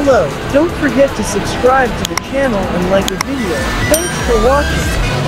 Hello, don't forget to subscribe to the channel and like the video. Thanks for watching.